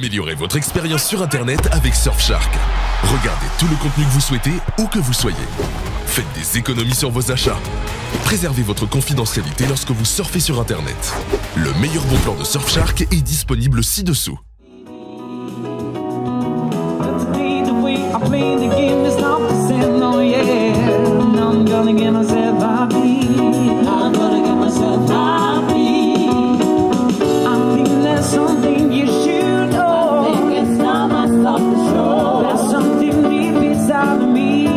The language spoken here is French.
Améliorez votre expérience sur Internet avec Surfshark. Regardez tout le contenu que vous souhaitez, où que vous soyez. Faites des économies sur vos achats. Préservez votre confidentialité lorsque vous surfez sur Internet. Le meilleur bon plan de Surfshark est disponible ci-dessous. There's something deep inside of me.